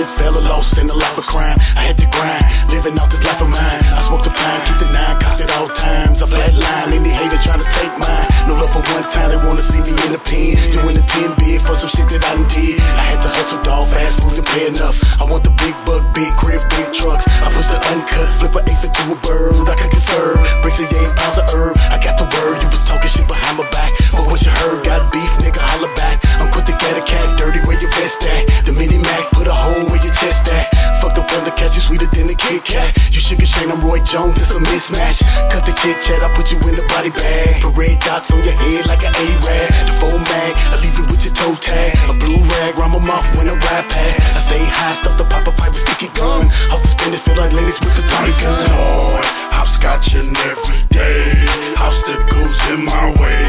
Fell fella lost in the life of crime. I had to grind, living out this life of mine. I smoke the pine, keep the nine, cocked at all times. I flatline any hater trying to take mine. No love for one time, they wanna see me in the pen. Doing the 10 bid for some shit that I done did. I had to hustle dog, fast food and pay enough. I want the big buck, big crib, big trucks. I push the uncut, flip an eighth into a bird. I can conserve, bricks a yay, pounds Cut the chit chat, I put you in the body bag. Red dots on your head like an A-rag. The full mag, I leave you with your toe tag. A blue rag, rhyme my mouth when I rap. I stay high, stuff the pop a pipe with sticky gun. Off the spinach, feel like Lennox with the Tommy gun. hard, hopscotching every day. Obstacles in my way,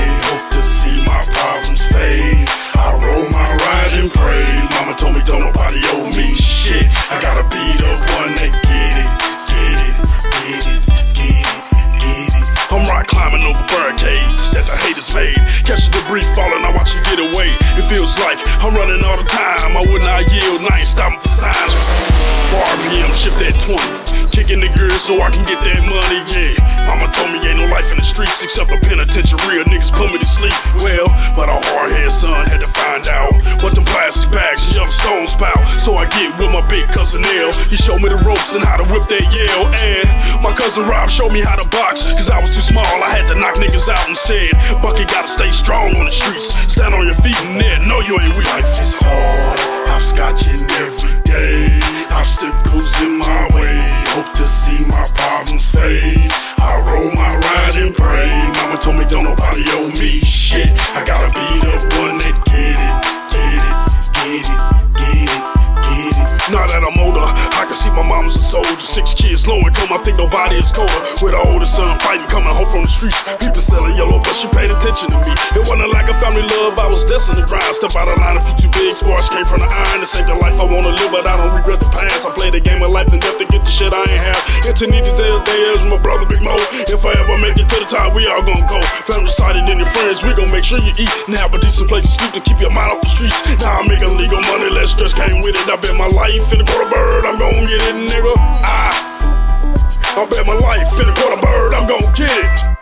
feels like I'm running all the time. I would not yield, ain't stopping for signs. RPM shift at 20. Kicking the gear so I can get that money, yeah. Mama told me ain't no life in the streets except a penitentiary. Niggas put me to sleep. Well, but a hard head son had to find out what them plastic bags and young stones spout. So I get with my big cousin L. He showed me the ropes and how to whip that yell. And my cousin Rob showed me how to box. Cause I was too small, I had to knock niggas out and said, Bucky gotta stay strong on the streets. Stand on your feet and there, know you ain't weak. Life is hard, hopscotching every day. Obstacles in my way, hope to see my problems fade. Six low income, I think nobody is colder. With her older son fighting, coming home from the streets. People selling yellow, but she paid attention to me. It wasn't like a family love, I was destined to grind. Step out of line if you too big. Sports came from the iron. This ain't the life I wanna live, but I don't regret the past. I played the game of life and death to get the shit I ain't have. Antonides Days, my brother Big Moe. If I ever make it to the top, we all gon' go. Family started and your friends, we gon' make sure you eat. And have a decent place to sleep to keep your mind off the streets. Now I'm making legal money, less stress came with it. I bet my life in the bird, I'm gon' get it, nigga. I, I bet my life in the quarter bird, I'm gon' get it.